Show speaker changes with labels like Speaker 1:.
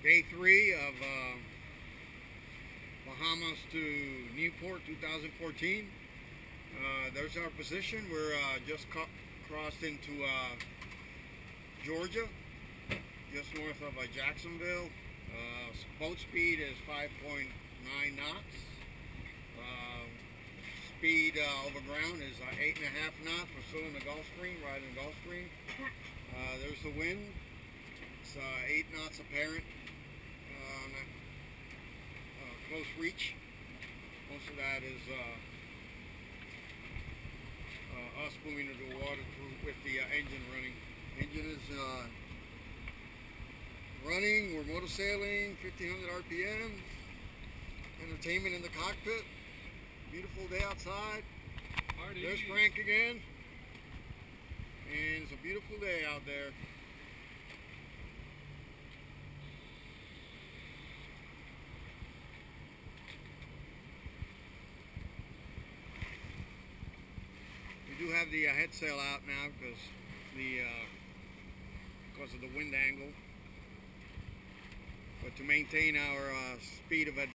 Speaker 1: Day three of uh, Bahamas to Newport 2014. Uh, there's our position. We're uh, just crossed into uh, Georgia, just north of uh, Jacksonville. Uh, boat speed is 5.9 knots. Uh, speed over ground is 8.5 knots. We're still in the Gulf Stream, in the Gulf Stream. there's the wind. It's 8 knots apparent close reach. Most of that is uh, uh, us moving into the water through, with the uh, engine running. Engine is uh, running. We're motor sailing, 1500 RPM. Entertainment in the cockpit. Beautiful day outside. There's Frank again. And it's a beautiful day out there. Do have the uh, head sail out now because the uh, because of the wind angle. But to maintain our uh, speed of